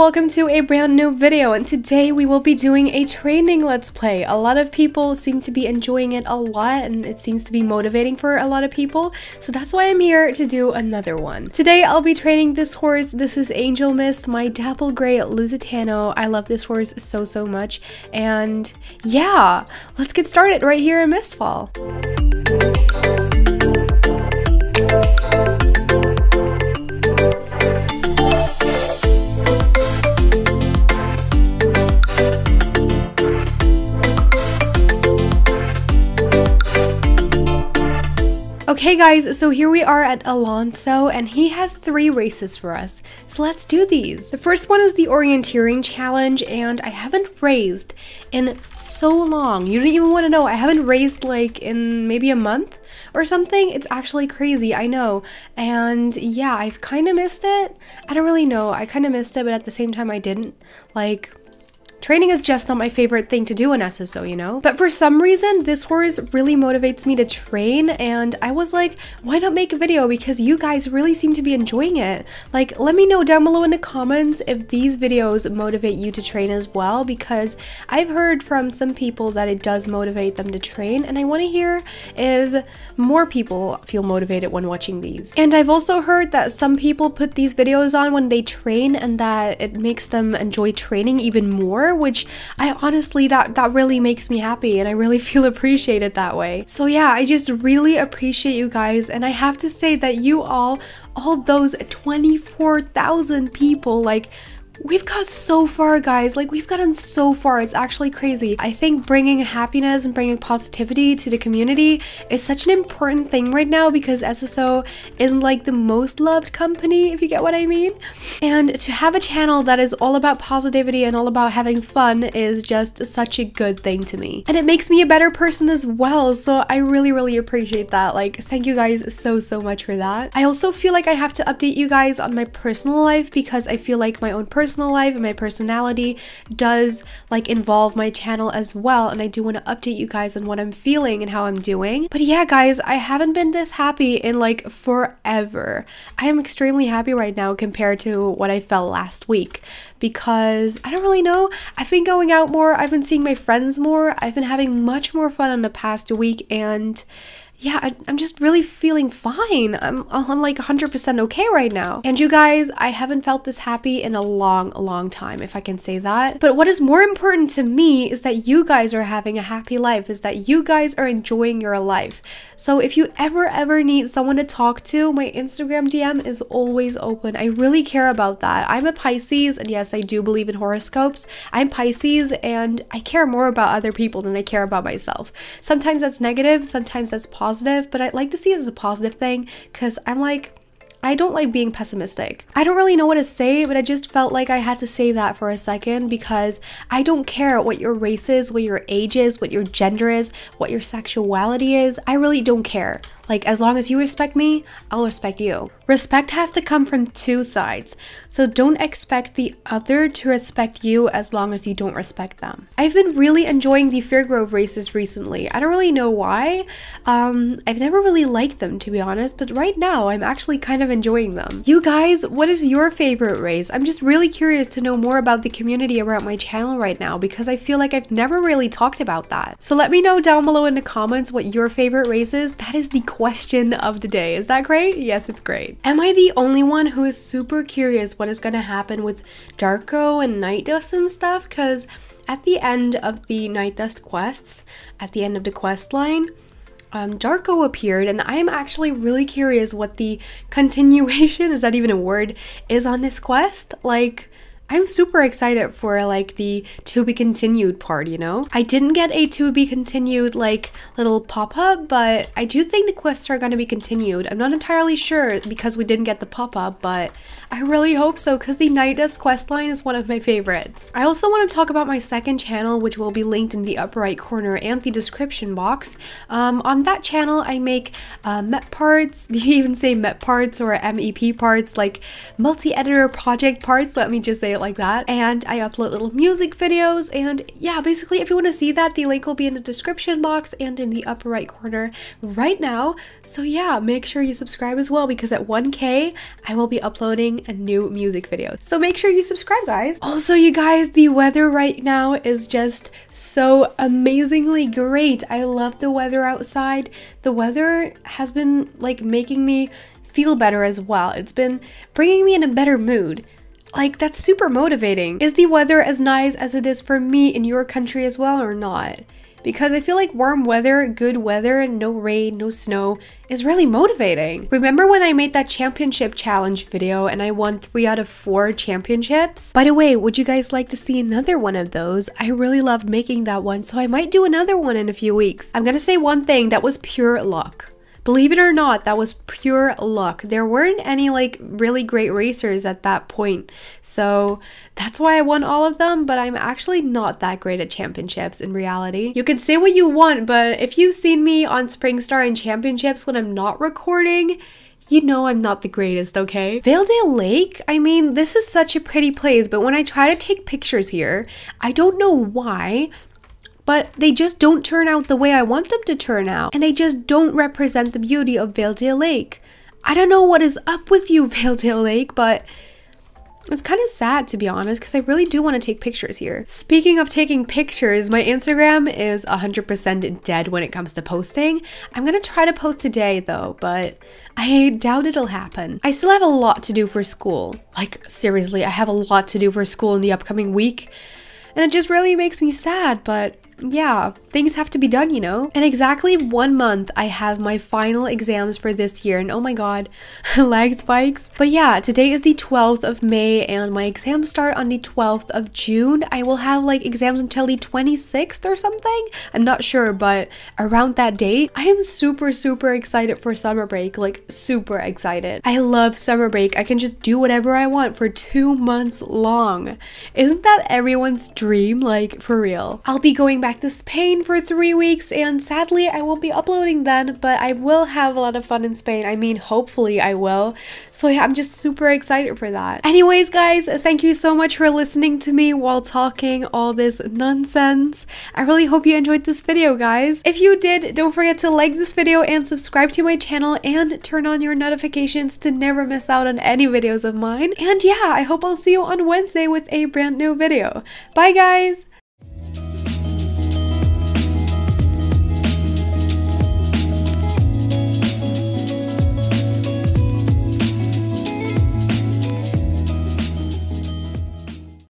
welcome to a brand new video and today we will be doing a training let's play. A lot of people seem to be enjoying it a lot and it seems to be motivating for a lot of people so that's why I'm here to do another one. Today I'll be training this horse. This is Angel Mist, my Dapple Gray Lusitano. I love this horse so so much and yeah, let's get started right here in Mistfall. Okay guys, so here we are at Alonso and he has three races for us. So let's do these. The first one is the orienteering challenge and I haven't raced in so long. You don't even want to know. I haven't raced like in maybe a month or something. It's actually crazy, I know. And yeah, I've kind of missed it. I don't really know. I kind of missed it, but at the same time I didn't. Like, Training is just not my favorite thing to do in SSO, you know? But for some reason, this horse really motivates me to train and I was like, why not make a video because you guys really seem to be enjoying it. Like, let me know down below in the comments if these videos motivate you to train as well because I've heard from some people that it does motivate them to train and I want to hear if more people feel motivated when watching these. And I've also heard that some people put these videos on when they train and that it makes them enjoy training even more which I honestly, that, that really makes me happy and I really feel appreciated that way. So yeah, I just really appreciate you guys and I have to say that you all, all those 24,000 people, like We've got so far, guys. Like, we've gotten so far. It's actually crazy. I think bringing happiness and bringing positivity to the community is such an important thing right now because SSO isn't like the most loved company, if you get what I mean. And to have a channel that is all about positivity and all about having fun is just such a good thing to me. And it makes me a better person as well. So I really, really appreciate that. Like, thank you guys so, so much for that. I also feel like I have to update you guys on my personal life because I feel like my own personal personal life and my personality does like involve my channel as well and I do want to update you guys on what I'm feeling and how I'm doing. But yeah guys, I haven't been this happy in like forever. I am extremely happy right now compared to what I felt last week because I don't really know. I've been going out more, I've been seeing my friends more, I've been having much more fun in the past week and yeah, I, am just really feeling fine. I'm, I'm like 100% okay right now. And you guys, I haven't felt this happy in a long, long time, if I can say that. But what is more important to me is that you guys are having a happy life, is that you guys are enjoying your life. So if you ever, ever need someone to talk to, my Instagram DM is always open. I really care about that. I'm a Pisces, and yes, I do believe in horoscopes. I'm Pisces, and I care more about other people than I care about myself. Sometimes that's negative, sometimes that's positive positive, but I like to see it as a positive thing because I'm like, I don't like being pessimistic. I don't really know what to say, but I just felt like I had to say that for a second because I don't care what your race is, what your age is, what your gender is, what your sexuality is. I really don't care. Like, as long as you respect me, I'll respect you. Respect has to come from two sides, so don't expect the other to respect you as long as you don't respect them. I've been really enjoying the Firgrove races recently. I don't really know why. Um, I've never really liked them, to be honest, but right now I'm actually kind of enjoying them. You guys, what is your favorite race? I'm just really curious to know more about the community around my channel right now because I feel like I've never really talked about that. So let me know down below in the comments what your favorite race is. That is the question of the day. Is that great? Yes, it's great. Am I the only one who is super curious what is going to happen with Darko and Night Dust and stuff? Because at the end of the Night Dust quests, at the end of the quest line, um, Darko appeared, and I am actually really curious what the continuation, is that even a word, is on this quest. Like, I'm super excited for like the to be continued part, you know? I didn't get a to be continued like little pop-up, but I do think the quests are gonna be continued. I'm not entirely sure because we didn't get the pop-up, but I really hope so because the Night Dust quest line is one of my favorites. I also want to talk about my second channel, which will be linked in the upper right corner and the description box. Um, on that channel, I make uh, MEP parts. Do you even say MET parts or MEP parts? Like multi-editor project parts, let me just say like that. And I upload little music videos and yeah, basically if you want to see that, the link will be in the description box and in the upper right corner right now. So yeah, make sure you subscribe as well because at 1k, I will be uploading a new music video. So make sure you subscribe guys. Also you guys, the weather right now is just so amazingly great. I love the weather outside. The weather has been like making me feel better as well. It's been bringing me in a better mood. Like, that's super motivating. Is the weather as nice as it is for me in your country as well or not? Because I feel like warm weather, good weather, no rain, no snow is really motivating. Remember when I made that championship challenge video and I won 3 out of 4 championships? By the way, would you guys like to see another one of those? I really loved making that one, so I might do another one in a few weeks. I'm gonna say one thing, that was pure luck. Believe it or not, that was pure luck. There weren't any like really great racers at that point. So that's why I won all of them, but I'm actually not that great at championships in reality. You can say what you want, but if you've seen me on SpringStar and championships when I'm not recording, you know I'm not the greatest, okay? Valedale Lake, I mean, this is such a pretty place, but when I try to take pictures here, I don't know why, but they just don't turn out the way I want them to turn out, and they just don't represent the beauty of Valedale Lake. I don't know what is up with you, Valedale Lake, but it's kind of sad to be honest because I really do want to take pictures here. Speaking of taking pictures, my Instagram is 100% dead when it comes to posting. I'm going to try to post today though, but I doubt it'll happen. I still have a lot to do for school. Like seriously, I have a lot to do for school in the upcoming week. And it just really makes me sad, but yeah, things have to be done, you know? In exactly one month, I have my final exams for this year, and oh my god, lag spikes. But yeah, today is the 12th of May, and my exams start on the 12th of June. I will have like exams until the 26th or something. I'm not sure, but around that date, I am super, super excited for summer break, like super excited. I love summer break. I can just do whatever I want for two months long. Isn't that everyone's dream? Like, for real. I'll be going back to Spain for three weeks and sadly I won't be uploading then but I will have a lot of fun in Spain. I mean hopefully I will. So yeah I'm just super excited for that. Anyways guys thank you so much for listening to me while talking all this nonsense. I really hope you enjoyed this video guys. If you did don't forget to like this video and subscribe to my channel and turn on your notifications to never miss out on any videos of mine. And yeah I hope I'll see you on Wednesday with a brand new video. Bye guys!